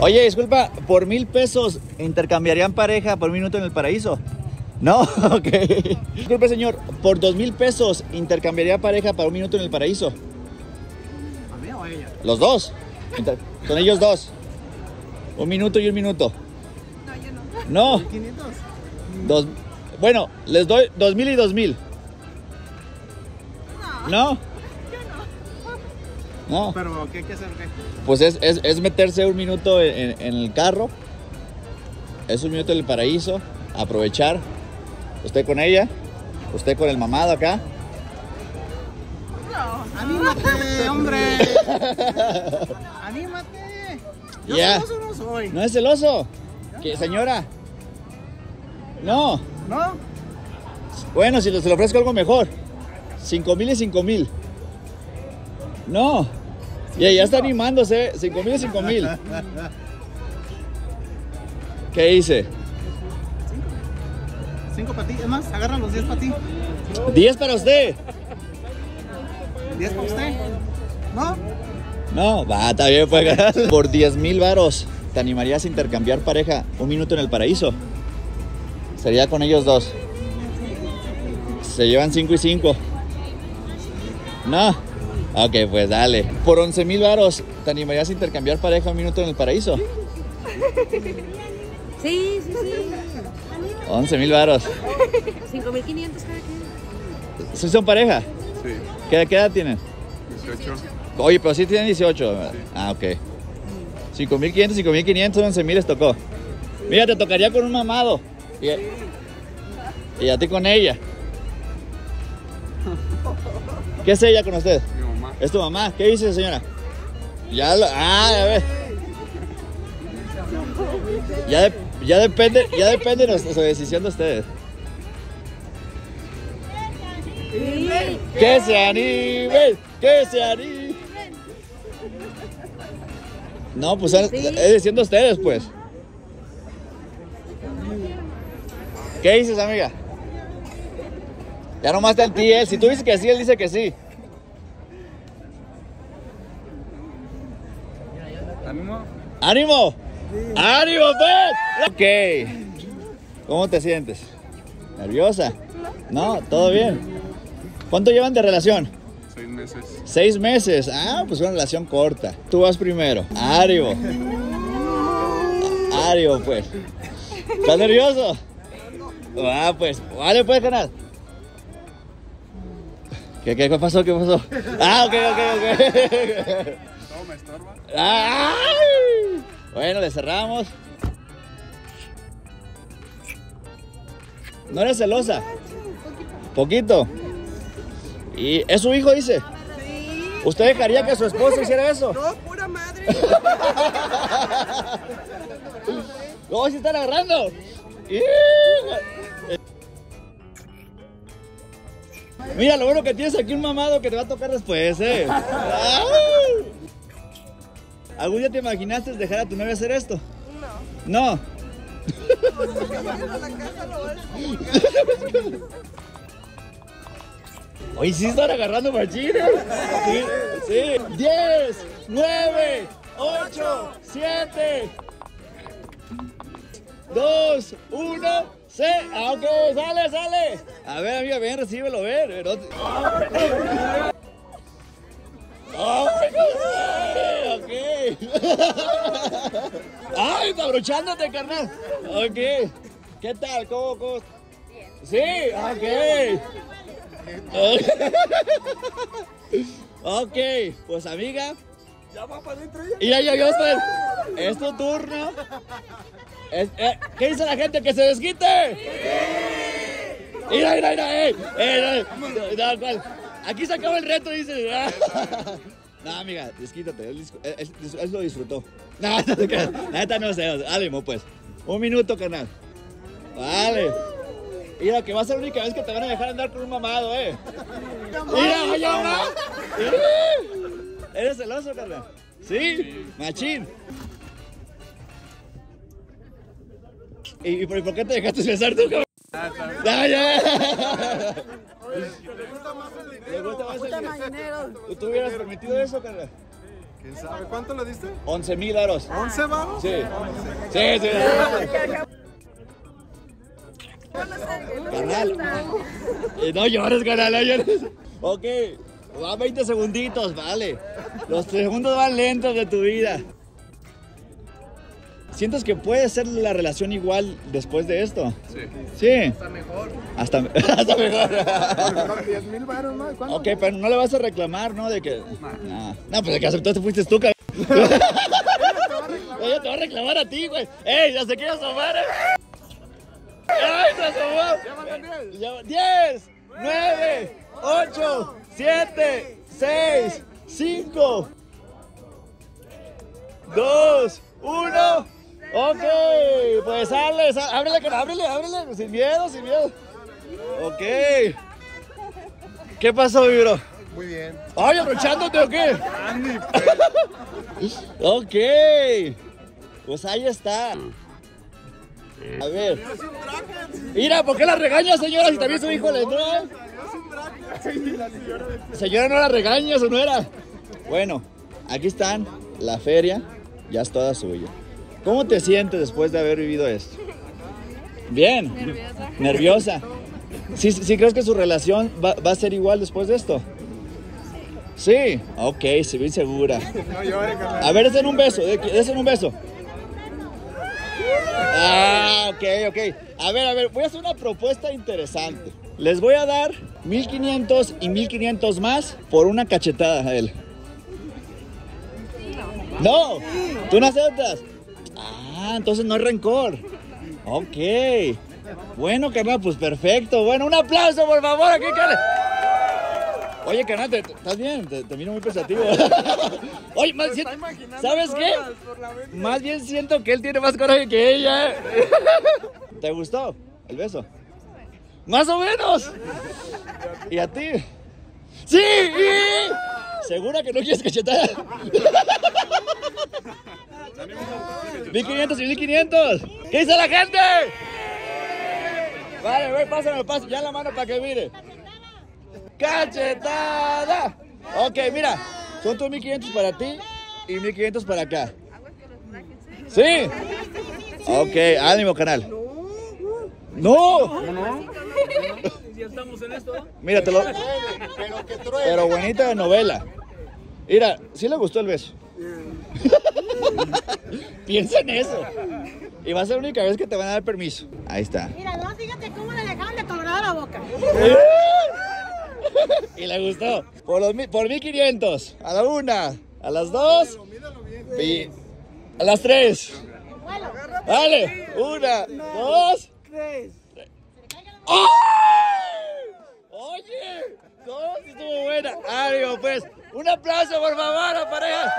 Oye, disculpa, por mil pesos intercambiarían pareja por un minuto en el paraíso. No, ok. Disculpe, señor, por dos mil pesos intercambiaría pareja para un minuto en el paraíso. ¿A mí o a ella? Los dos. Inter- Con ellos dos. Un minuto y un minuto. No, yo no. 500. Dos, bueno, les doy dos mil y dos mil. No. No. Pero, ¿qué hay que hacer? ¿Qué? Pues es, es- es meterse un minuto en, en el carro. Es un minuto en el paraíso. Aprovechar. Usted con ella. Usted con el mamado acá. ¡Anímate, hombre! ¡Anímate! Yo Ya. celoso no soy. ¿No es celoso? ¿Qué, señora? No. ¿No? Bueno, si se le ofrezco algo mejor. Cinco mil y cinco mil. No. Ya, ya está animándose. Cinco mil y cinco mil. ¿Qué hice? Cinco para ti. Es más, agarra los 10 para ti. Diez para usted. 10 para usted. ¿No? No, va, está bien, pues. Por 10 mil varos, ¿te animarías a intercambiar pareja un minuto en el paraíso? Sería con ellos dos. Se llevan 5 y 5. No. Ok, pues dale. Por 11 mil varos, ¿te animarías a intercambiar pareja un minuto en el paraíso? Sí, sí, sí. 11 mil varos. 5.500 cada quien. ¿Sí son pareja? Sí, ¿Qué, qué edad tienen? 18. Oye, pero sí tienen 18. ¿verdad? Ah, ok. 5.500, 5.500, 11.000 les tocó. Mira, te tocaría con un mamado. Y, y a ti con ella. ¿Qué es ella con usted? ¿Es tu mamá? ¿Qué dice, señora? Ya lo... Ah, a ver. Ya, de- ya depende, ya depende de nuestra decisión de ustedes. Que se animen, que se animen. No, pues es diciendo ustedes, pues. ¿Qué dices, amiga? Ya nomás está en ti, él. Si tú dices que sí, él dice que sí. ¿Ánimo? ¡Ánimo! ¡Ánimo, pues! Ok. ¿Cómo te sientes? ¿Nerviosa? No, todo bien. ¿Cuánto llevan de relación? Seis meses. Seis meses. Ah, pues una relación corta. Tú vas primero. Ánimo. Ánimo, pues. ¿Estás nervioso? Ah, pues. Vale, pues, canal. ¿Qué, qué, qué pasó? ¿Qué pasó? Ah, ok, ok, ok. ¿Todo me estorba? ¡Ay! Bueno, le cerramos. ¿No eres celosa? Poquito. ¿Y es su hijo, dice? ¿Usted dejaría que su esposo hiciera eso? No, pura madre. ¡Oh, se están agarrando! Mira, lo bueno que tienes aquí un mamado que te va a tocar después, ¿eh? ¿Algún día te imaginaste dejar a tu novia hacer esto? No. No. Oye, sí están agarrando machines. Sí, sí. 10, 9, 8, 7, 2, 1, 6. Ah, ok, sale, sale. A ver, amiga, ven, recíbelo. No te- ¡Ay, ok! ¡Ay, abrochándote, carnal! Ok. ¿Qué tal? ¿Cómo, cómo? Sí, ok. Ok, pues amiga. Ya va para adentro Y ya, ya, ya, espera. Es tu turno. Es- eh, ¿Qué dice la gente? ¡Que se desquite! Mira, mira, mira, eh. eh, no, no, ¿cuál? Aquí se acaba el reto, dice. No, amiga, desquítate. Él, lo disfrutó. No, no te creas. Neta no sé. Ánimo, pues. Un minuto, canal. Vale. Mira, que va a ser la única vez que te van a dejar andar con un mamado, eh. Mira, mamá. ¿Eres celoso, carnal? ¿Sí? Machín. ¿Y, y por, qué te dejaste besar tú, cabrón? Ya, ya. ¿Le gusta más el dinero? ¿Tú hubieras permitido eso, carnal? ¿Quién sabe? ¿Cuánto le diste? 11 mil aros. ¿11 vamos? Sí. Sí, sí. Canal. No llores, canal, no llores. Ok, va 20 segunditos, vale. Los segundos van lentos de tu vida. ¿Sientes que puede ser la relación igual después de esto? Sí. Sí. Hasta mejor. Hasta, hasta mejor. 10 mil baros más. ¿Cuánto? ok, pero no le vas a reclamar, ¿no? De que. No, no pues de que aceptaste fuiste tú, cabrón. Ella te va a reclamar a ti, güey. ¡Ey, ya se quiere asomar! eh! ¡Ay, se asomó! Ya van 10, 9, 8, 7, 6, 5, 2, 1. Ok, pues sale, sal- ábrele, ábrele, ábrele, sin miedo, sin miedo. Ok. ¿Qué pasó, Vibro? Muy bien. Ay, abrochándote o qué? ok. Pues ahí está. A ver. Mira, ¿por qué la regaña, señora? Si también su hijo le entró. Señora, no la regañas o no era. Bueno, aquí están. La feria ya es toda suya. ¿Cómo te sientes después de haber vivido esto? Bien. Nerviosa. Nerviosa. ¿Sí, sí crees que su relación va, a ser igual después de esto? Sí. Ok, se ve insegura. No. A ver, den un beso, de- desen un beso. Ah, ok, ok. A ver, a ver, voy a hacer una propuesta interesante. Les voy a dar 1500 y 1500 más por una cachetada a él. No, tú no aceptas. Ah, entonces no hay rencor. Ok. Bueno, carnal, pues perfecto. Bueno, un aplauso, por favor, aquí, carnal. Oye, carnal, ¿te- te- ¿estás bien? Te, te miro muy pensativo. Oye, más bien, ¿sabes qué? Más bien siento que él tiene más coraje que ella. ¿Te gustó el beso? Más o menos. ¿Y a ti? ¡Sí! ¿Segura que no quieres cachetada? 1500 y 1500. ¿Qué dice la gente? Vale, ve, pásame, pásame. Ya la mano para que mire. ¡Cachetada! Ok, mira. Son tus 1500 para ti y 1500 para acá. ¿Sí? Ok, ánimo, canal. ¡No! Mira, te lo. Pero bonita de novela. Mira, sí le gustó el beso. Piensa en eso. Y va a ser la única vez que te van a dar permiso. Ahí está. Mira, no, fíjate cómo le dejaron de colorar la boca. Y le gustó. Por, los, por 1500. A la una. A las dos. Y a las tres. Vale. Una, dos. Tres. Oye. No, sí estuvo buena. Ánimo, pues. Un aplauso, por favor, a parejas.